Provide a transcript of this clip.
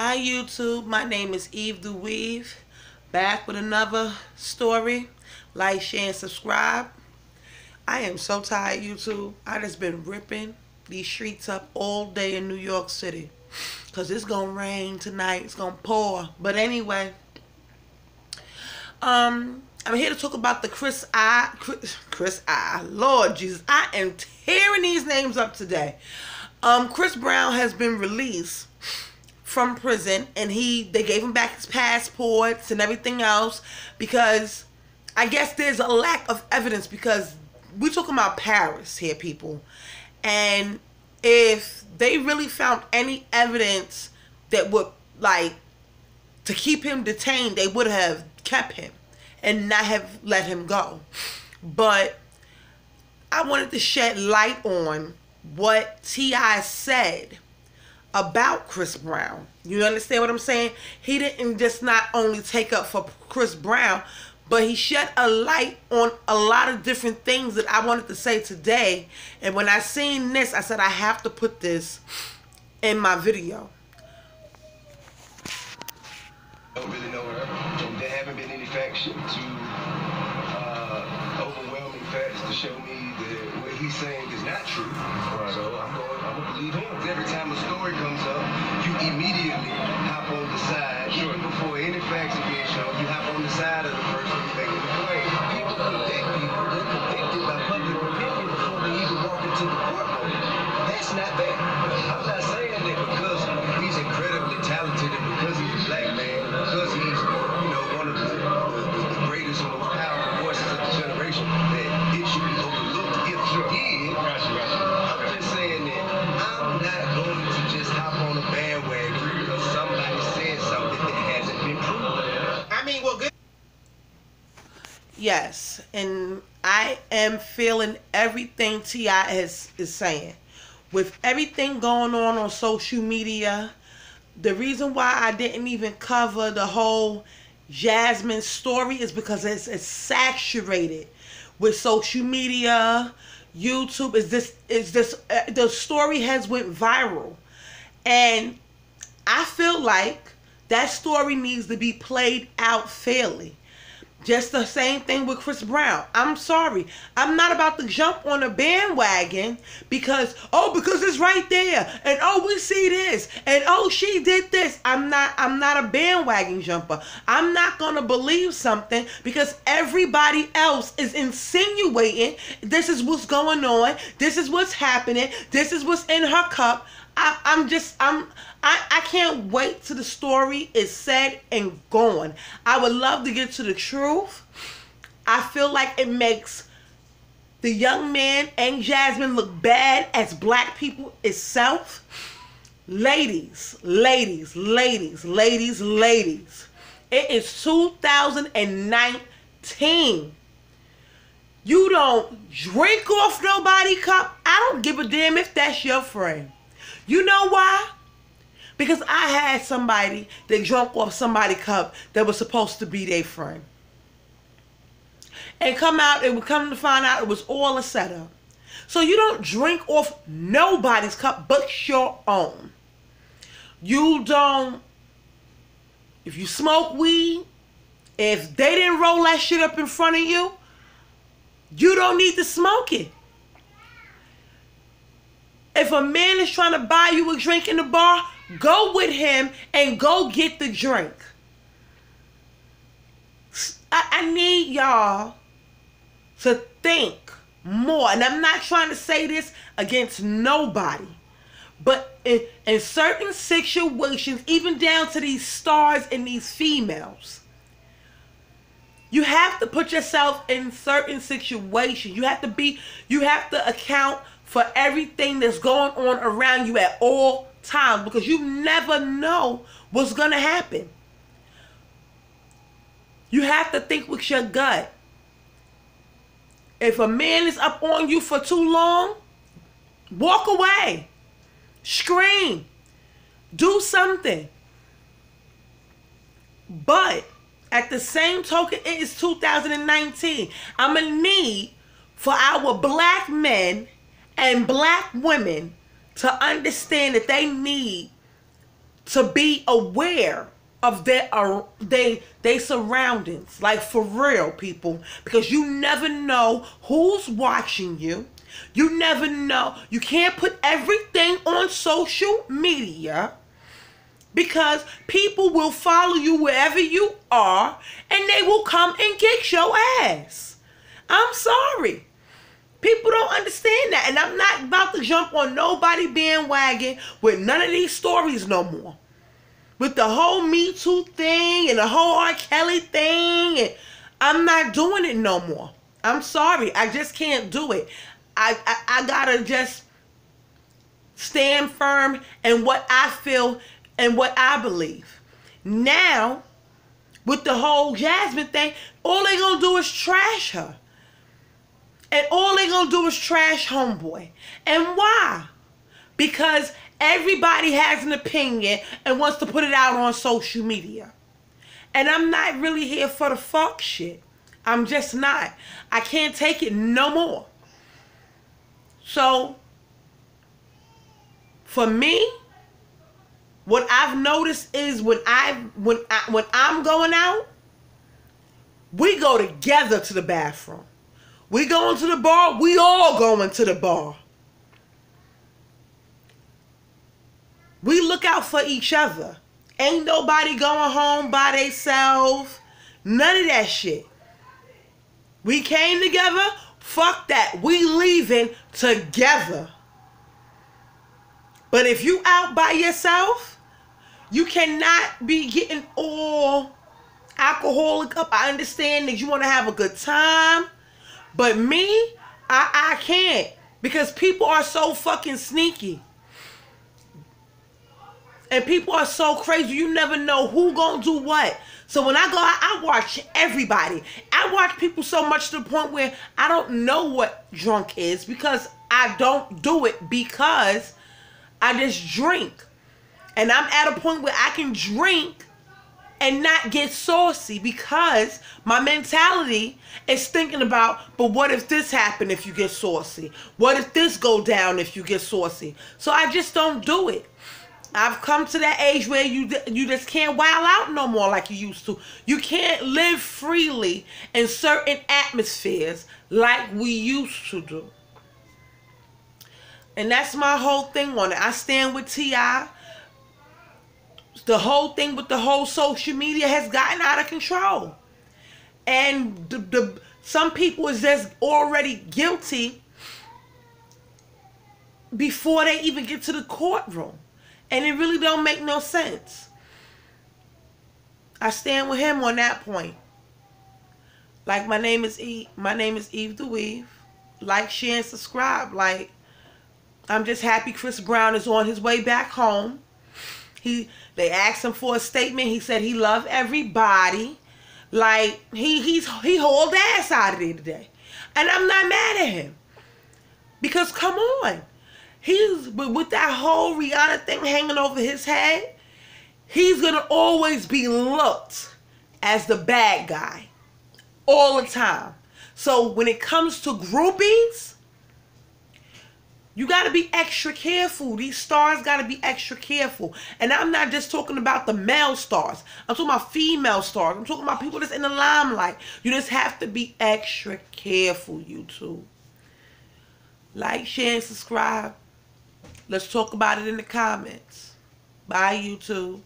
Hi YouTube, my name is Eve the Weave, back with another story. Like, share, and subscribe. I am so tired YouTube. I just been ripping these streets up all day in New York City. Cause it's gonna rain tonight, it's gonna pour. But anyway, um, I'm here to talk about the Chris I Chris, Chris I Lord Jesus. I am tearing these names up today. Um, Chris Brown has been released from prison and he they gave him back his passports and everything else because I guess there's a lack of evidence because we're talking about Paris here, people. And if they really found any evidence that would like to keep him detained, they would have kept him and not have let him go. But I wanted to shed light on what T.I. said about Chris Brown. You understand what I'm saying? He didn't just not only take up for Chris Brown, but he shed a light on a lot of different things that I wanted to say today. And when I seen this, I said I have to put this in my video. Don't really know her. There haven't been any to to show me that what he's saying is not true. Right. So I'm going. I'm gonna believe him. Every time a story comes up, you immediately hop on the side, sure. even before any facts are being shown. You hop on the side of the person making the claim. People. Yes, and I am feeling everything T.I. is is saying. With everything going on on social media, the reason why I didn't even cover the whole Jasmine story is because it's, it's saturated with social media, YouTube. Is this is this uh, the story has went viral, and I feel like that story needs to be played out fairly. Just the same thing with Chris Brown. I'm sorry. I'm not about to jump on a bandwagon because, oh, because it's right there. And oh, we see this. And oh, she did this. I'm not I'm not a bandwagon jumper. I'm not gonna believe something because everybody else is insinuating this is what's going on. This is what's happening. This is what's in her cup. I, I'm just I'm I, I can't wait till the story is said and gone. I would love to get to the truth. I feel like it makes the young man and Jasmine look bad as black people itself. Ladies, ladies, ladies, ladies, ladies. It is 2019. You don't drink off nobody cup. I don't give a damn if that's your friend. You know why? Because I had somebody that drunk off somebody cup that was supposed to be their friend. And come out and we come to find out it was all a setup. So you don't drink off nobody's cup but your own. You don't, if you smoke weed, if they didn't roll that shit up in front of you, you don't need to smoke it. If a man is trying to buy you a drink in the bar, go with him and go get the drink. I, I need y'all to think more. And I'm not trying to say this against nobody. But in, in certain situations, even down to these stars and these females, you have to put yourself in certain situations. You have to be, you have to account for everything that's going on around you at all times because you never know what's going to happen. You have to think with your gut. If a man is up on you for too long, walk away. Scream. Do something. But at the same token, it is 2019. I'm going to need for our black men and black women to understand that they need to be aware of their uh, they they surroundings. Like for real people. Because you never know who's watching you. You never know. You can't put everything on social media because people will follow you wherever you are and they will come and kick your ass. I'm sorry People don't understand that. And I'm not about to jump on nobody bandwagon with none of these stories no more with the whole Me Too thing and the whole R. Kelly thing. And I'm not doing it no more. I'm sorry. I just can't do it. I, I, I gotta just stand firm in what I feel and what I believe. Now, with the whole Jasmine thing, all they gonna do is trash her. And all they gonna do is trash homeboy. And why? Because Everybody has an opinion and wants to put it out on social media. And I'm not really here for the fuck shit. I'm just not. I can't take it no more. So, for me, what I've noticed is when I when I when I'm going out, we go together to the bathroom. We going to the bar, we all going to the bar. We look out for each other. Ain't nobody going home by themselves. None of that shit. We came together. Fuck that. We leaving together. But if you out by yourself, you cannot be getting all alcoholic up. I understand that you want to have a good time. But me, I, I can't. Because people are so fucking sneaky. And people are so crazy. You never know who gonna do what. So when I go out, I watch everybody. I watch people so much to the point where I don't know what drunk is because I don't do it because I just drink. And I'm at a point where I can drink and not get saucy because my mentality is thinking about, but what if this happened if you get saucy? What if this go down if you get saucy? So I just don't do it. I've come to that age where you you just can't wild out no more like you used to. You can't live freely in certain atmospheres like we used to do. And that's my whole thing on it. I stand with T.I. The whole thing with the whole social media has gotten out of control. And the, the some people is just already guilty before they even get to the courtroom. And it really don't make no sense. I stand with him on that point. Like my name is Eve. My name is Eve the Weave. Like, share, and subscribe. Like, I'm just happy Chris Brown is on his way back home. He they asked him for a statement. He said he loved everybody. Like he he's he hauled ass out of there today. And I'm not mad at him. Because come on. He's with that whole Rihanna thing hanging over his head, he's gonna always be looked as the bad guy all the time. So when it comes to groupies, you got to be extra careful. These stars got to be extra careful. And I'm not just talking about the male stars. I'm talking about female stars. I'm talking about people that's in the limelight. You just have to be extra careful, you two. Like, share, and subscribe. Let's talk about it in the comments. Bye, YouTube.